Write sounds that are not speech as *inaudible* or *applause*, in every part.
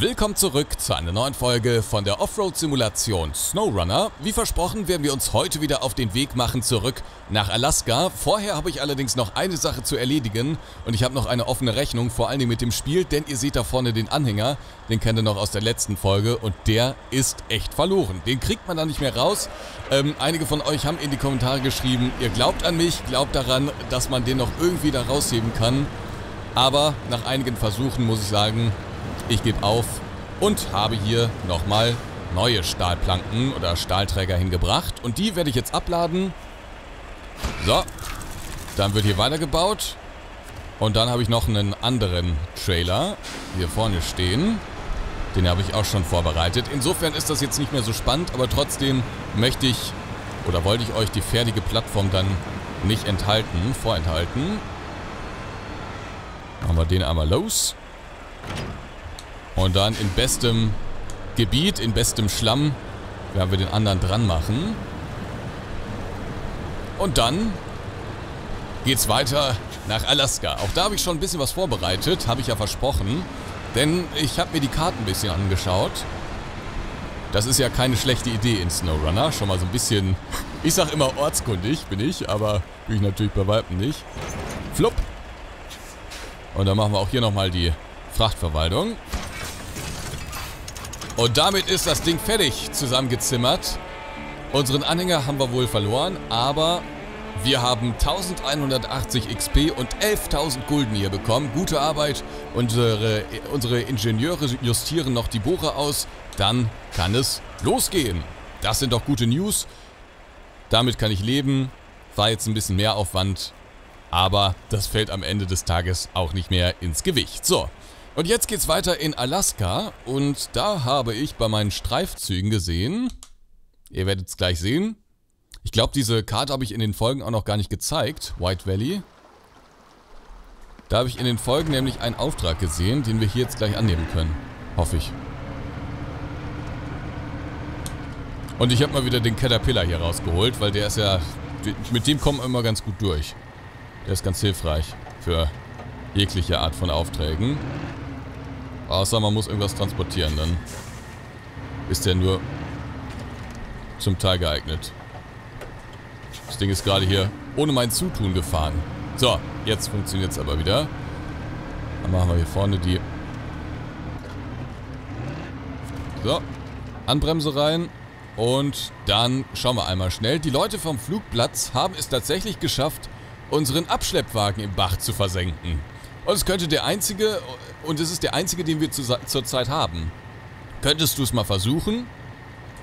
Willkommen zurück zu einer neuen Folge von der Offroad-Simulation SnowRunner. Wie versprochen werden wir uns heute wieder auf den Weg machen zurück nach Alaska. Vorher habe ich allerdings noch eine Sache zu erledigen und ich habe noch eine offene Rechnung, vor allen Dingen mit dem Spiel, denn ihr seht da vorne den Anhänger, den kennt ihr noch aus der letzten Folge und der ist echt verloren. Den kriegt man da nicht mehr raus. Ähm, einige von euch haben in die Kommentare geschrieben, ihr glaubt an mich, glaubt daran, dass man den noch irgendwie da rausheben kann. Aber nach einigen Versuchen muss ich sagen, ich gebe auf und habe hier nochmal neue Stahlplanken oder Stahlträger hingebracht. Und die werde ich jetzt abladen. So, dann wird hier weitergebaut. Und dann habe ich noch einen anderen Trailer hier vorne stehen. Den habe ich auch schon vorbereitet. Insofern ist das jetzt nicht mehr so spannend, aber trotzdem möchte ich oder wollte ich euch die fertige Plattform dann nicht enthalten, vorenthalten. Machen wir den einmal los. Und dann in bestem Gebiet, in bestem Schlamm, werden wir den anderen dran machen. Und dann geht's weiter nach Alaska. Auch da habe ich schon ein bisschen was vorbereitet, habe ich ja versprochen. Denn ich habe mir die Karten ein bisschen angeschaut. Das ist ja keine schlechte Idee in SnowRunner. Schon mal so ein bisschen, *laughs* ich sag immer ortskundig bin ich, aber bin ich natürlich bei Weitem nicht. Flupp. Und dann machen wir auch hier nochmal die Frachtverwaltung. Und damit ist das Ding fertig zusammengezimmert. Unseren Anhänger haben wir wohl verloren, aber wir haben 1180 XP und 11.000 Gulden hier bekommen. Gute Arbeit. Unsere, unsere Ingenieure justieren noch die Bohrer aus. Dann kann es losgehen. Das sind doch gute News. Damit kann ich leben. War jetzt ein bisschen mehr Aufwand. Aber das fällt am Ende des Tages auch nicht mehr ins Gewicht. So, und jetzt geht's weiter in Alaska. Und da habe ich bei meinen Streifzügen gesehen... Ihr werdet es gleich sehen. Ich glaube, diese Karte habe ich in den Folgen auch noch gar nicht gezeigt. White Valley. Da habe ich in den Folgen nämlich einen Auftrag gesehen, den wir hier jetzt gleich annehmen können. Hoffe ich. Und ich habe mal wieder den Caterpillar hier rausgeholt, weil der ist ja... Mit dem kommen wir immer ganz gut durch. Der ist ganz hilfreich für jegliche Art von Aufträgen. Außer man muss irgendwas transportieren, dann ist der nur zum Teil geeignet. Das Ding ist gerade hier ohne mein Zutun gefahren. So, jetzt funktioniert es aber wieder. Dann machen wir hier vorne die... So, Anbremse rein. Und dann schauen wir einmal schnell. Die Leute vom Flugplatz haben es tatsächlich geschafft, unseren Abschleppwagen im Bach zu versenken. Und es könnte der einzige, und es ist der einzige, den wir zu, zurzeit haben. Könntest du es mal versuchen?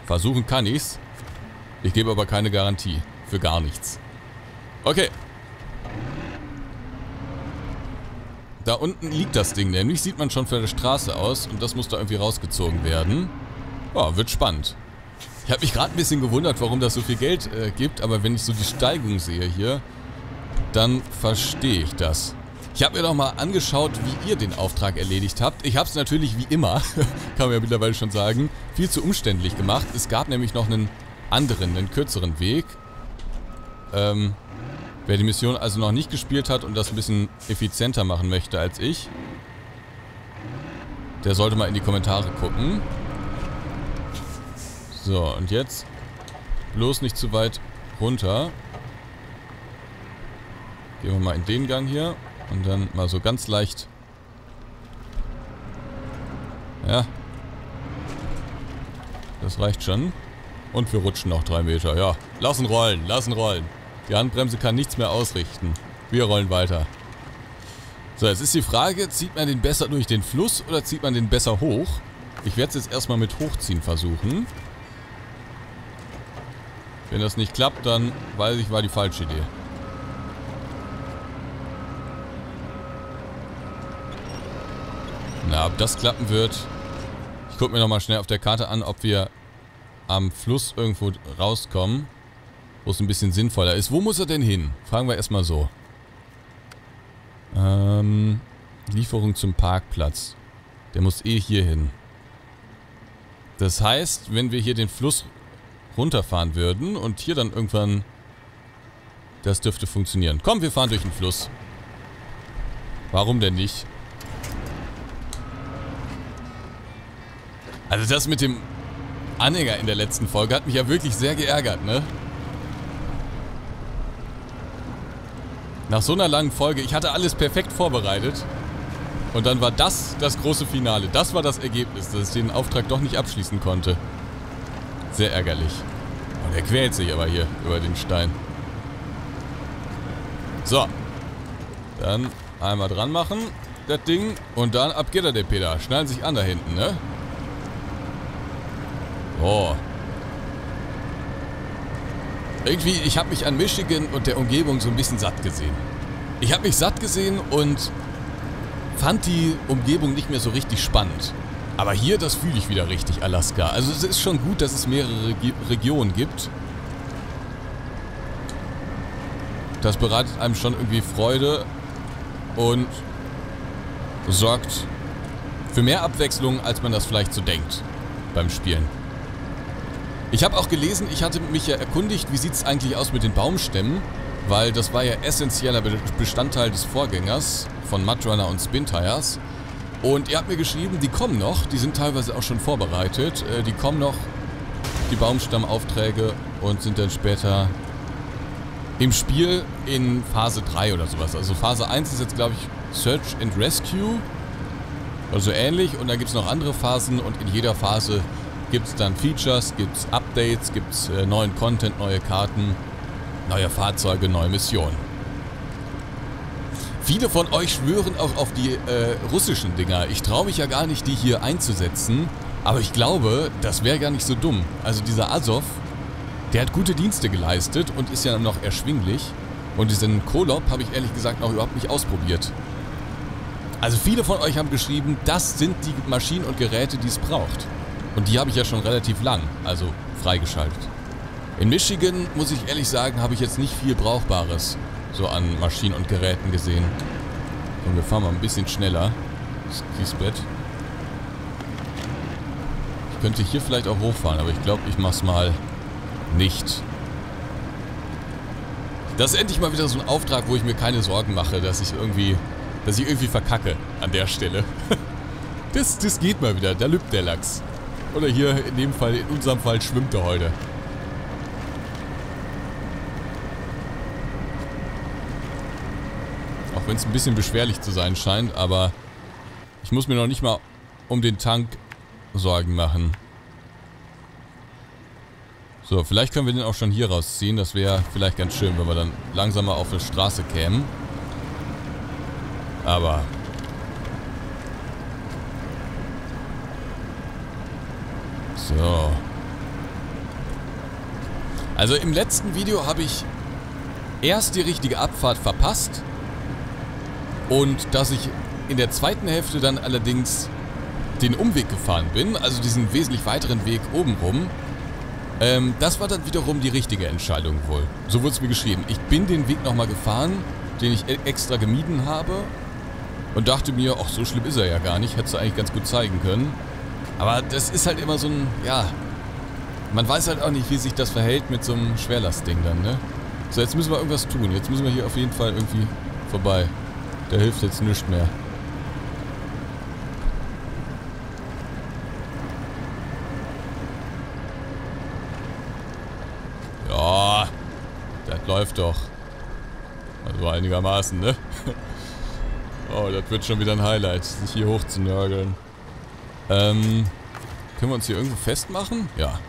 Versuchen kann ich's. Ich gebe aber keine Garantie. Für gar nichts. Okay. Da unten liegt das Ding nämlich. Sieht man schon von der Straße aus. Und das muss da irgendwie rausgezogen werden. Oh, wird spannend. Ich habe mich gerade ein bisschen gewundert, warum das so viel Geld äh, gibt. Aber wenn ich so die Steigung sehe hier, dann verstehe ich das. Ich habe mir noch mal angeschaut, wie ihr den Auftrag erledigt habt. Ich habe es natürlich wie immer, *laughs* kann man ja mittlerweile schon sagen, viel zu umständlich gemacht. Es gab nämlich noch einen anderen, einen kürzeren Weg. Ähm, wer die Mission also noch nicht gespielt hat und das ein bisschen effizienter machen möchte als ich, der sollte mal in die Kommentare gucken. So, und jetzt bloß nicht zu weit runter. Gehen wir mal in den Gang hier. Und dann mal so ganz leicht. Ja. Das reicht schon. Und wir rutschen noch drei Meter. Ja, lassen rollen, lassen rollen. Die Handbremse kann nichts mehr ausrichten. Wir rollen weiter. So, jetzt ist die Frage, zieht man den besser durch den Fluss oder zieht man den besser hoch? Ich werde es jetzt erstmal mit Hochziehen versuchen. Wenn das nicht klappt, dann weiß ich, war die falsche Idee. Na, ob das klappen wird. Ich gucke mir nochmal schnell auf der Karte an, ob wir am Fluss irgendwo rauskommen, wo es ein bisschen sinnvoller ist. Wo muss er denn hin? Fragen wir erstmal so. Ähm, Lieferung zum Parkplatz. Der muss eh hier hin. Das heißt, wenn wir hier den Fluss runterfahren würden und hier dann irgendwann... Das dürfte funktionieren. Komm, wir fahren durch den Fluss. Warum denn nicht? Also das mit dem Anhänger in der letzten Folge hat mich ja wirklich sehr geärgert, ne? Nach so einer langen Folge, ich hatte alles perfekt vorbereitet. Und dann war das das große Finale. Das war das Ergebnis, dass ich den Auftrag doch nicht abschließen konnte. Sehr ärgerlich. Und er quält sich aber hier über den Stein. So. Dann einmal dran machen, das Ding. Und dann ab geht er, der Peter. Schnallen sich an da hinten, ne? Oh. Irgendwie, ich habe mich an Michigan und der Umgebung so ein bisschen satt gesehen. Ich habe mich satt gesehen und fand die Umgebung nicht mehr so richtig spannend. Aber hier, das fühle ich wieder richtig, Alaska. Also es ist schon gut, dass es mehrere Regi Regionen gibt. Das bereitet einem schon irgendwie Freude und sorgt für mehr Abwechslung, als man das vielleicht so denkt beim Spielen. Ich habe auch gelesen, ich hatte mich ja erkundigt, wie sieht es eigentlich aus mit den Baumstämmen, weil das war ja essentieller Bestandteil des Vorgängers von Mudrunner und Spin Tires. Und ihr habt mir geschrieben, die kommen noch, die sind teilweise auch schon vorbereitet, äh, die kommen noch, die Baumstammaufträge und sind dann später im Spiel in Phase 3 oder sowas. Also Phase 1 ist jetzt, glaube ich, Search and Rescue. Also ähnlich. Und dann gibt es noch andere Phasen und in jeder Phase gibt es dann Features, gibt es Updates, gibt es äh, neuen Content, neue Karten, neue Fahrzeuge, neue Missionen. Viele von euch schwören auch auf die äh, russischen Dinger. Ich traue mich ja gar nicht, die hier einzusetzen. Aber ich glaube, das wäre gar nicht so dumm. Also dieser Azov, der hat gute Dienste geleistet und ist ja noch erschwinglich. Und diesen Kolop habe ich ehrlich gesagt noch überhaupt nicht ausprobiert. Also viele von euch haben geschrieben, das sind die Maschinen und Geräte, die es braucht. Und die habe ich ja schon relativ lang, also freigeschaltet. In Michigan, muss ich ehrlich sagen, habe ich jetzt nicht viel Brauchbares so an Maschinen und Geräten gesehen. Und wir fahren mal ein bisschen schneller. Das Kiesbett. Ich könnte hier vielleicht auch hochfahren, aber ich glaube, ich mache es mal nicht. Das ist endlich mal wieder so ein Auftrag, wo ich mir keine Sorgen mache, dass ich irgendwie, dass ich irgendwie verkacke an der Stelle. *laughs* das, das geht mal wieder, da lübt der Lachs. Oder hier in dem Fall, in unserem Fall schwimmt er heute. Auch wenn es ein bisschen beschwerlich zu sein scheint, aber ich muss mir noch nicht mal um den Tank Sorgen machen. So, vielleicht können wir den auch schon hier rausziehen. Das wäre vielleicht ganz schön, wenn wir dann langsamer auf die Straße kämen. Aber... So. Also im letzten Video habe ich erst die richtige Abfahrt verpasst. Und dass ich in der zweiten Hälfte dann allerdings den Umweg gefahren bin, also diesen wesentlich weiteren Weg obenrum, ähm, das war dann wiederum die richtige Entscheidung wohl. So wurde es mir geschrieben. Ich bin den Weg nochmal gefahren, den ich e- extra gemieden habe und dachte mir, ach, so schlimm ist er ja gar nicht, hättest du eigentlich ganz gut zeigen können. Aber das ist halt immer so ein, ja, man weiß halt auch nicht, wie sich das verhält mit so einem Schwerlastding dann, ne? So, jetzt müssen wir irgendwas tun. Jetzt müssen wir hier auf jeden Fall irgendwie vorbei. Der hilft jetzt nichts mehr. läuft doch. Also einigermaßen, ne? *laughs* oh, das wird schon wieder ein Highlight, sich hier hoch zu nörgeln. Ähm, können wir uns hier irgendwo festmachen? Ja.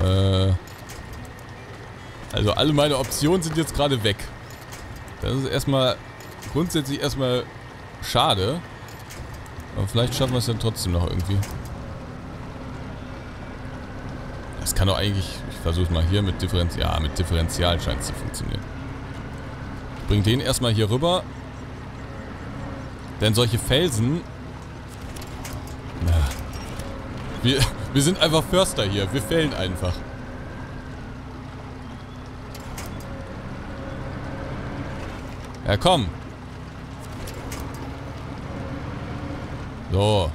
Äh, also alle meine Optionen sind jetzt gerade weg. Das ist erstmal grundsätzlich erstmal schade. Aber vielleicht schaffen wir es dann trotzdem noch irgendwie. Das kann doch eigentlich... Ich versuche mal hier mit Differential... Ja, mit Differential scheint es zu funktionieren. Bring den erstmal hier rüber. Denn solche Felsen... Ja, wir, wir sind einfach Förster hier. Wir fällen einfach. Ja, komm. So.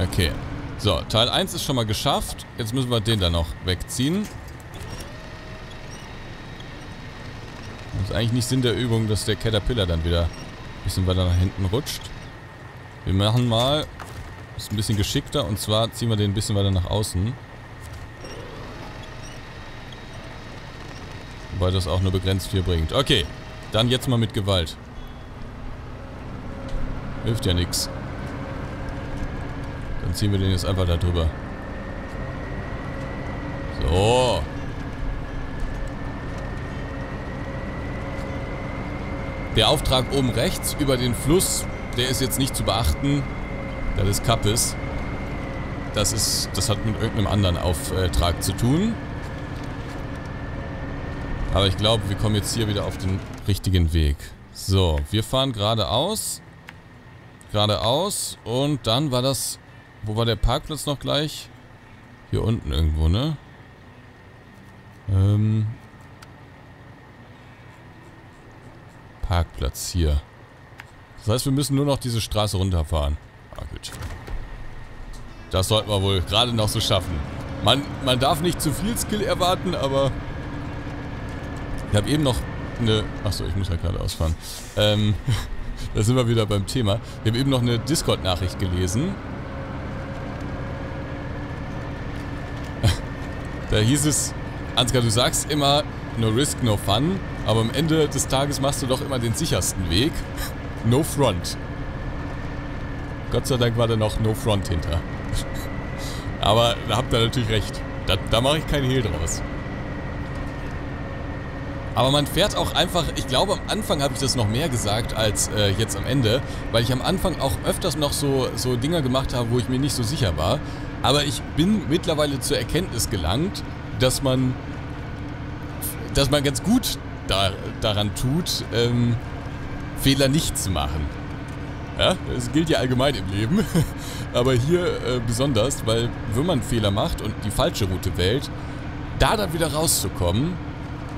Okay. So, Teil 1 ist schon mal geschafft. Jetzt müssen wir den dann noch wegziehen. Das ist eigentlich nicht Sinn der Übung, dass der Caterpillar dann wieder ein bisschen weiter nach hinten rutscht. Wir machen mal, das ist ein bisschen geschickter, und zwar ziehen wir den ein bisschen weiter nach außen. Wobei das auch nur begrenzt viel bringt. Okay, dann jetzt mal mit Gewalt. Hilft ja nichts. Dann ziehen wir den jetzt einfach da drüber. So. Der Auftrag oben rechts über den Fluss, der ist jetzt nicht zu beachten. Das ist Kappes. Das ist, das hat mit irgendeinem anderen Auftrag zu tun. Aber ich glaube, wir kommen jetzt hier wieder auf den richtigen Weg. So, wir fahren geradeaus. Geradeaus. Und dann war das... Wo war der Parkplatz noch gleich? Hier unten irgendwo, ne? Ähm... Parkplatz hier. Das heißt, wir müssen nur noch diese Straße runterfahren. Ah, gut. Das sollten wir wohl gerade noch so schaffen. Man, man darf nicht zu viel Skill erwarten, aber... Ich habe eben noch eine... Achso, ich muss ja gerade ausfahren. Ähm, *laughs* da sind wir wieder beim Thema. Ich habe eben noch eine Discord-Nachricht gelesen. *laughs* Da hieß es, Ansgar, du sagst immer, no risk, no fun, aber am Ende des Tages machst du doch immer den sichersten Weg. No front. Gott sei Dank war da noch no front hinter. *laughs* aber da habt ihr natürlich recht. Da, da mache ich keinen Hehl draus. Aber man fährt auch einfach, ich glaube am Anfang habe ich das noch mehr gesagt als äh, jetzt am Ende, weil ich am Anfang auch öfters noch so, so Dinger gemacht habe, wo ich mir nicht so sicher war. Aber ich bin mittlerweile zur Erkenntnis gelangt, dass man, dass man ganz gut da, daran tut, ähm, Fehler nicht zu machen. Ja, das gilt ja allgemein im Leben, *laughs* aber hier äh, besonders, weil wenn man Fehler macht und die falsche Route wählt, da dann wieder rauszukommen,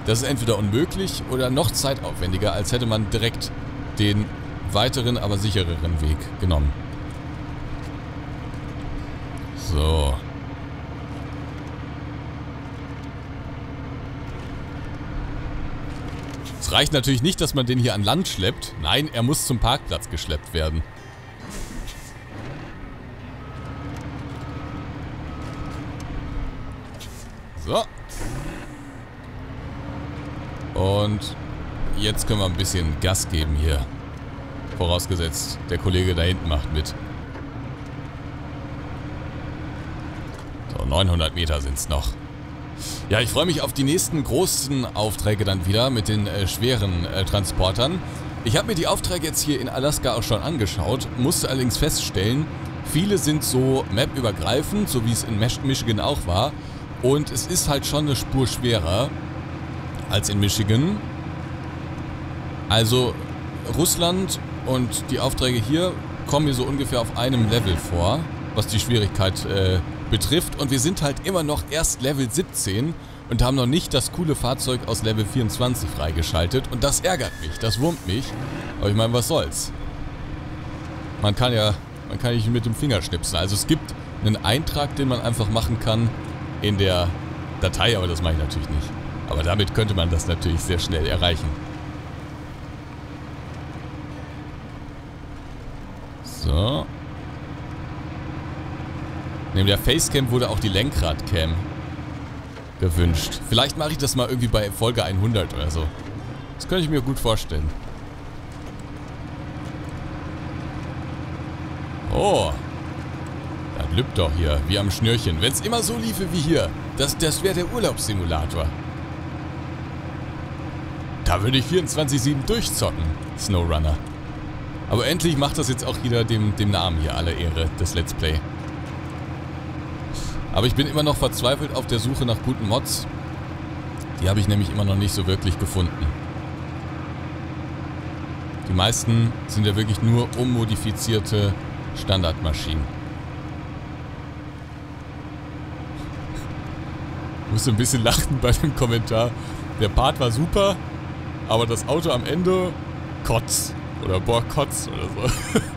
das ist entweder unmöglich oder noch zeitaufwendiger, als hätte man direkt den weiteren, aber sichereren Weg genommen. So. Reicht natürlich nicht, dass man den hier an Land schleppt. Nein, er muss zum Parkplatz geschleppt werden. So. Und jetzt können wir ein bisschen Gas geben hier. Vorausgesetzt, der Kollege da hinten macht mit. So, 900 Meter sind es noch. Ja, ich freue mich auf die nächsten großen Aufträge dann wieder mit den äh, schweren äh, Transportern. Ich habe mir die Aufträge jetzt hier in Alaska auch schon angeschaut, musste allerdings feststellen, viele sind so map-übergreifend, so wie es in Michigan auch war. Und es ist halt schon eine Spur schwerer als in Michigan. Also Russland und die Aufträge hier kommen mir so ungefähr auf einem Level vor, was die Schwierigkeit äh, betrifft. Und wir sind halt immer noch erst Level 17 und haben noch nicht das coole Fahrzeug aus Level 24 freigeschaltet. Und das ärgert mich, das wurmt mich. Aber ich meine, was soll's. Man kann ja, man kann nicht mit dem Finger schnipsen. Also es gibt einen Eintrag, den man einfach machen kann in der Datei, aber das mache ich natürlich nicht. Aber damit könnte man das natürlich sehr schnell erreichen. So. Neben der Facecam wurde auch die Lenkradcam gewünscht. Vielleicht mache ich das mal irgendwie bei Folge 100 oder so. Das könnte ich mir gut vorstellen. Oh. Das lübt doch hier, wie am Schnürchen. Wenn es immer so liefe wie hier, das, das wäre der Urlaubssimulator. Da würde ich 24-7 durchzocken, Snowrunner. Aber endlich macht das jetzt auch wieder dem, dem Namen hier alle Ehre, das Let's Play. Aber ich bin immer noch verzweifelt auf der Suche nach guten Mods. Die habe ich nämlich immer noch nicht so wirklich gefunden. Die meisten sind ja wirklich nur ummodifizierte Standardmaschinen. Ich musste ein bisschen lachen bei dem Kommentar. Der Part war super, aber das Auto am Ende, Kotz. Oder boah, Kotz oder so. *laughs*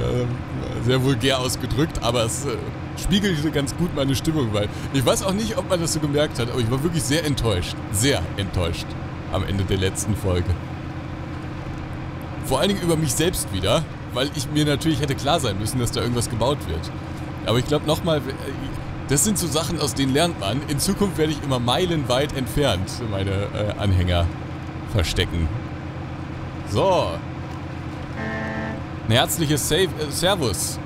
Ähm, sehr vulgär ausgedrückt, aber es äh, spiegelte ganz gut meine Stimmung, weil ich weiß auch nicht, ob man das so gemerkt hat, aber ich war wirklich sehr enttäuscht. Sehr enttäuscht. am Ende der letzten Folge. Vor allen Dingen über mich selbst wieder, weil ich mir natürlich hätte klar sein müssen, dass da irgendwas gebaut wird. Aber ich glaube nochmal, das sind so Sachen, aus denen lernt man. In Zukunft werde ich immer meilenweit entfernt meine äh, Anhänger verstecken. So. Ein herzliches Save, äh, Servus.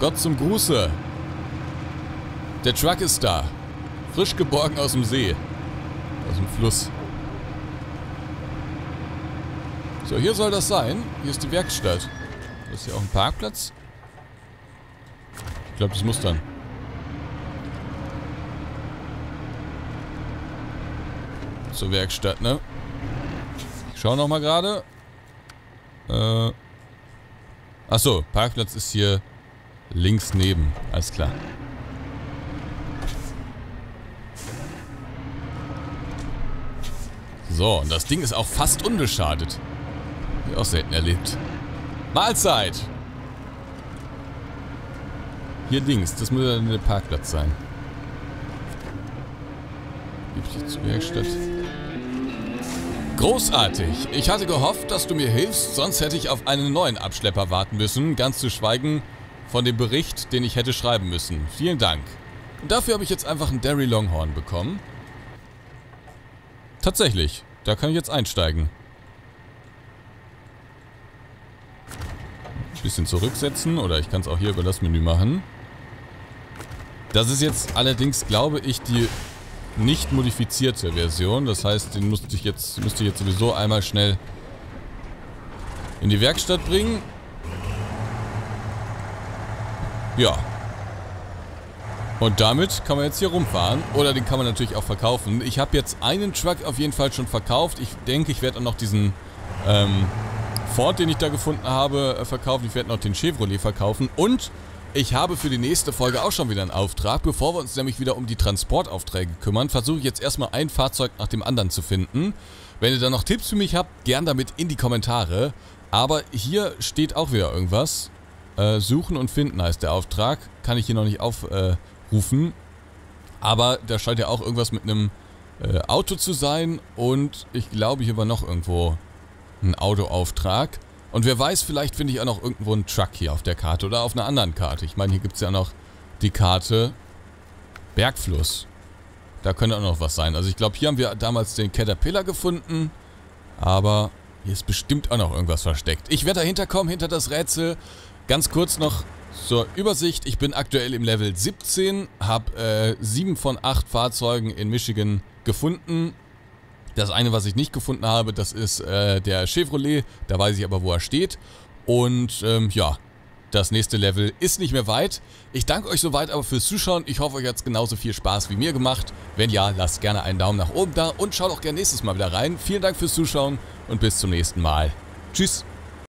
Gott zum Gruße. Der Truck ist da. Frisch geborgen aus dem See. Aus dem Fluss. So, hier soll das sein. Hier ist die Werkstatt. Ist hier auch ein Parkplatz. Ich glaube, das muss dann. Zur Werkstatt, ne? Ich schau nochmal gerade. Äh. Achso, Parkplatz ist hier links neben. Alles klar. So, und das Ding ist auch fast unbeschadet. Ich auch selten erlebt. Mahlzeit! Hier links, das muss ja der Parkplatz sein. Gibt hier zur Werkstatt. Großartig! Ich hatte gehofft, dass du mir hilfst, sonst hätte ich auf einen neuen Abschlepper warten müssen, ganz zu schweigen von dem Bericht, den ich hätte schreiben müssen. Vielen Dank. Und dafür habe ich jetzt einfach einen Derry Longhorn bekommen. Tatsächlich, da kann ich jetzt einsteigen. Ein bisschen zurücksetzen oder ich kann es auch hier über das Menü machen. Das ist jetzt allerdings, glaube ich, die nicht modifizierte Version. Das heißt, den musste ich jetzt, müsste ich jetzt sowieso einmal schnell in die Werkstatt bringen. Ja. Und damit kann man jetzt hier rumfahren. Oder den kann man natürlich auch verkaufen. Ich habe jetzt einen Truck auf jeden Fall schon verkauft. Ich denke, ich werde auch noch diesen ähm, Ford, den ich da gefunden habe, äh, verkaufen. Ich werde noch den Chevrolet verkaufen. Und ich habe für die nächste Folge auch schon wieder einen Auftrag. Bevor wir uns nämlich wieder um die Transportaufträge kümmern, versuche ich jetzt erstmal ein Fahrzeug nach dem anderen zu finden. Wenn ihr da noch Tipps für mich habt, gern damit in die Kommentare. Aber hier steht auch wieder irgendwas. Äh, suchen und finden heißt der Auftrag. Kann ich hier noch nicht aufrufen. Äh, Aber da scheint ja auch irgendwas mit einem äh, Auto zu sein. Und ich glaube, hier war noch irgendwo ein Autoauftrag. Und wer weiß, vielleicht finde ich auch noch irgendwo einen Truck hier auf der Karte oder auf einer anderen Karte. Ich meine, hier gibt es ja noch die Karte Bergfluss. Da könnte auch noch was sein. Also ich glaube, hier haben wir damals den Caterpillar gefunden. Aber hier ist bestimmt auch noch irgendwas versteckt. Ich werde dahinter kommen, hinter das Rätsel. Ganz kurz noch zur Übersicht. Ich bin aktuell im Level 17, habe äh, 7 von 8 Fahrzeugen in Michigan gefunden. Das eine, was ich nicht gefunden habe, das ist äh, der Chevrolet. Da weiß ich aber, wo er steht. Und ähm, ja, das nächste Level ist nicht mehr weit. Ich danke euch soweit aber fürs Zuschauen. Ich hoffe, euch hat es genauso viel Spaß wie mir gemacht. Wenn ja, lasst gerne einen Daumen nach oben da und schaut auch gerne nächstes Mal wieder rein. Vielen Dank fürs Zuschauen und bis zum nächsten Mal. Tschüss.